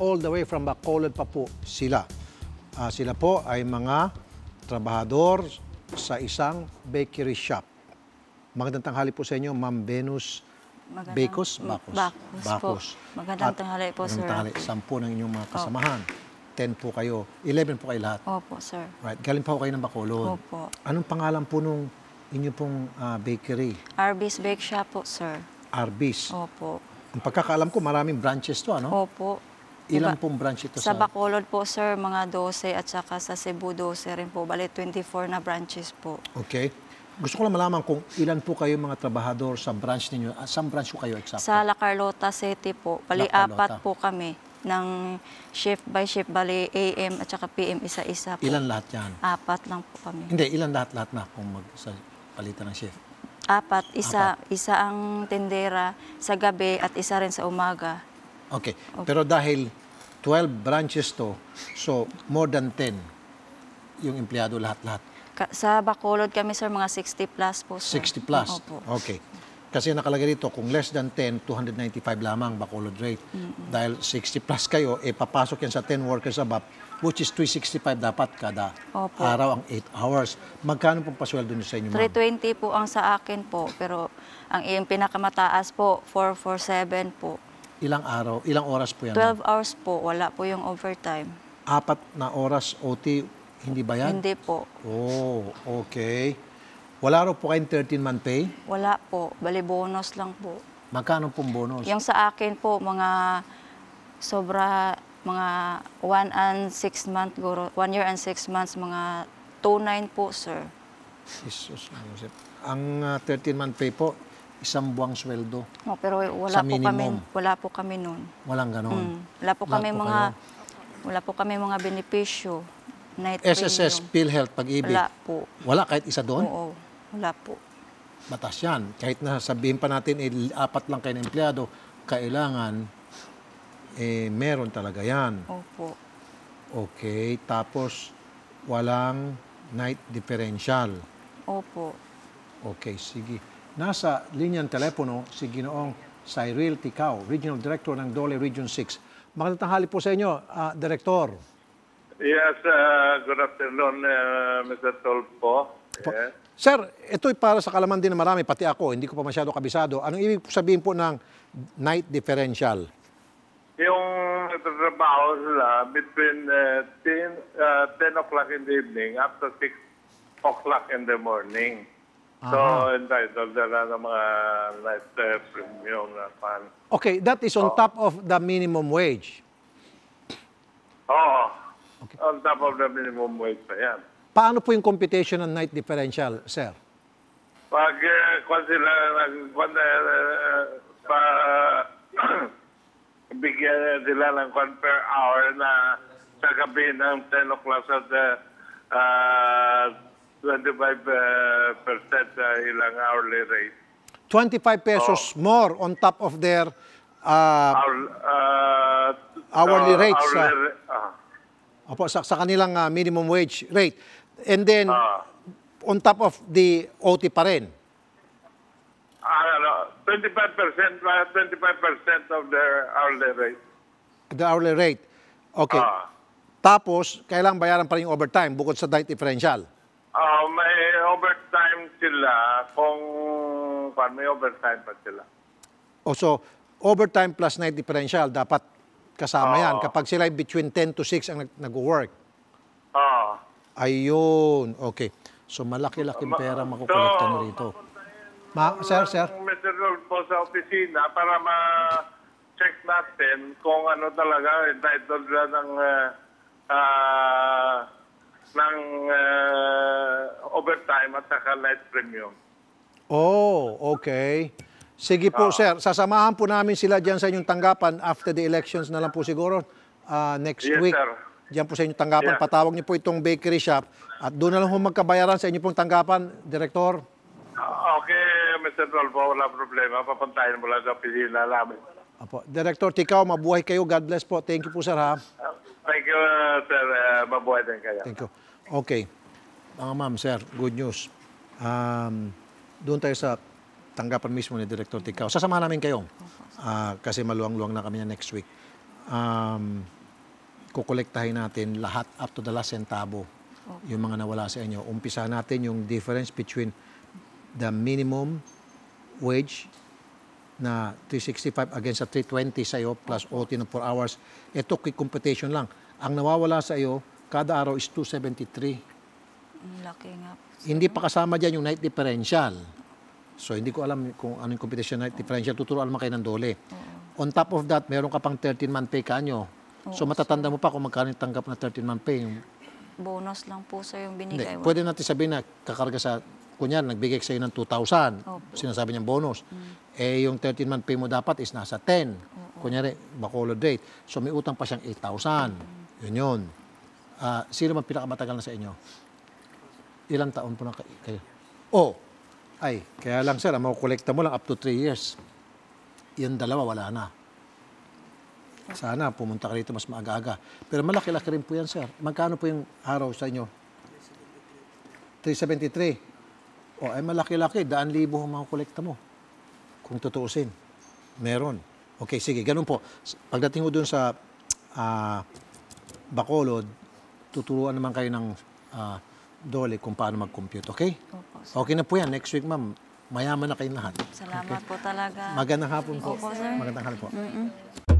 all the way from Bacolod pa po sila. Ah, sila po ay mga trabahador sa isang bakery shop. Magandang tanghali po sa inyo, Ma'am Venus Magandang- Bacos? Bacos. Bacos po. Magandang At tanghali po, magandang sir. tanghali. Sampu ng inyong mga kasamahan. Ten po kayo. Eleven po kayo lahat. Opo, sir. Right. Galing pa po kayo ng Bacolod. Opo. Anong pangalan po nung inyo pong ah, bakery? Arby's Bake Shop po, sir. Arbis. Opo. Ang pagkakaalam ko, maraming branches to, ano? Opo. Ilan Diba- pong branch ito Sa sa... Bacolod po, sir, mga 12 at saka sa Cebu 12 rin po. Bali, 24 na branches po. Okay. Gusto ko lang malaman kung ilan po kayo mga trabahador sa branch ninyo. Ah, Saan branch po kayo exact? Sa La Carlota City po, bali apat po kami ng shift by shift, bali AM at saka PM isa-isa po. Ilan lahat yan? Apat lang po kami. Hindi, ilan lahat-lahat na kung mag, sa palitan ng shift? Apat, isa, isa ang tendera sa gabi at isa rin sa umaga. Okay. Pero dahil 12 branches to, so more than 10 yung empleyado lahat-lahat. Sa Bacolod kami, sir, mga 60 plus po, sir. 60 plus. Opo. Okay. Kasi nakalagay dito, kung less than 10, 295 lamang Bacolod rate. Dahil 60 plus kayo, eh papasok yan sa 10 workers above, which is 365 dapat kada Opo. araw ang 8 hours. Magkano pong pasweldo niyo sa inyo, ma'am? 320 po ang sa akin po, pero ang iyong pinakamataas po, 447 po. Ilang araw, ilang oras po yan? ma'am? 12 hours po, wala po yung overtime. Apat na oras OT, hindi ba yan? Hindi po. Oh, okay. Wala raw po kayong 13-month pay? Wala po. Bali bonus lang po. Magkano pong bonus? Yung sa akin po, mga sobra, mga 1 and 6 month, guro, 1 year and 6 months, mga 2.9 po, sir. Jesus. Ang 13-month pay po, isang buwang sweldo. Oh, pero wala Sa po kami, minimum. wala po kami noon. Walang ganon. Mm. Wala po Lahat kami po mga, kayo? wala po kami mga benepisyo. Night SSS, premium. PhilHealth, pag-ibig. Wala po. Wala kahit isa doon? Oo, wala po. Batas yan. Kahit na sabihin pa natin, eh, apat lang kayo na empleyado, kailangan, eh, meron talaga yan. Opo. Okay. Tapos, walang night differential. Opo. Okay, sige. Nasa linyang telepono si Ginoong Cyril Ticao, Regional Director ng Dole Region 6. Magandang po sa inyo, ah, Director. Yes, uh, good afternoon, uh, Mr. Tolpo. Po- Yeah. Sir, ito'y para sa kalaman din ng marami, pati ako, hindi ko pa masyado kabisado. Anong ibig sabihin po ng night differential? Yung nagtatrabaho sila between uh, 10, uh, 10 o'clock in the evening up to 6 o'clock in the morning. So, entitled na ng mga night uh, premium na pan. Okay, that is on top of the minimum wage. Oo. On top of the minimum wage pa yan. Paano po yung computation ng night differential, sir? Pag uh, kung sila nag kung, uh, pa bigyan sila ng kwan per hour na sa gabi ng 10 o'clock at uh, 25 uh, percent uh, ilang hourly rate. 25 pesos more on top of their ah, Hour, uh, Hourly uh, rates, hourly ra- ah. opo, sa, sa kanilang ah, minimum wage rate. And then, Ah. on top of the OT pa rin. Ano, 25 percent, 25 percent of their hourly rate. The hourly rate. Okay. Ah. Tapos, kailangan bayaran pa rin yung overtime bukod sa night differential. Ah, may overtime sila kung kung may overtime pa sila. O so, overtime plus night differential, dapat kasama yan. Oo. Kapag sila ay between 10 to 6 ang nag- nag-work. Ah. Ayun. Okay. So, malaki-laking pera makukolekta nyo rito. Ma, sir, sir. Mr. Lord po sa opisina para ma-check natin kung ano talaga entitled na ng ah, ah, ng ah, overtime at saka night premium. Oh, okay. Sige po, sir. Sasamahan po namin sila dyan sa inyong tanggapan after the elections na lang po siguro ah, next Yes, week. sir. Diyan po sa inyong tanggapan. Yeah. Patawag niyo po itong bakery shop at doon na lang po magkabayaran sa inyong pong tanggapan, Direktor. Ah, Okay, Mr. Rolfo, wala problema. Papuntahin mo lang sa opisina namin. Apo. Director Tikaw, mabuhay kayo. God bless po. Thank you po, sir, ha? Thank you, uh, sir. Uh, mabuhay din kayo. Thank you. Okay. Mga ma'am, sir, good news. Um, doon tayo sa tanggapan mismo ni Director Tikaw. Sasamahan namin kayo. Ah, kasi maluwang-luwang na kami na next week. um, kukolektahin natin lahat up to the last centavo yung mga nawala sa inyo. Umpisa natin yung difference between the minimum wage na 365 against sa 320 sa iyo plus OT ng 4 hours. Ito, quick computation lang. Ang nawawala sa iyo, kada araw is 273. Ang laki nga po. Hindi pa kasama dyan yung night differential. So, hindi ko alam kung ano yung computation night differential. Tuturuan mo kayo ng dole. On top of that, meron ka pang 13-month pay kanyo. So, matatanda mo pa kung magkano yung tanggap na 13-month pay. Yung, Bonus lang po sir yung hindi, binigay. pwede natin sabihin na kakarga sa, kunyari, nagbigay sa iyo ng 2,000. Opo. Sinasabi niyang bonus. Eh, yung 13-month pay mo dapat is nasa 10. Kunyari, Bacolod rate. So, may utang pa siyang 8,000. Yun yun. Ah, sino man pinakamatagal na sa inyo? Ilang taon po na kay- kayo? Oh, ay, kaya lang sir, ang makukolekta mo lang up to 3 years. Yung dalawa, wala na. Sana pumunta ka rito mas maaga-aga. Pero malaki-laki rin po yan, sir. Magkano po yung araw sa inyo? 373. O, ay malaki-laki. Daan libo ang makukolekta mo. Kung tutuusin. Meron. Okay, sige. Ganun po. Pagdating mo dun sa ah, Bacolod, tuturuan naman kayo ng ah, dole kung paano mag-compute. Okay? Opo, sir. Okay na po yan. Next week, ma'am. Mayaman na kayong lahat. Salamat po talaga. Magandang hapon po. Opo, sir. Magandang hapon po.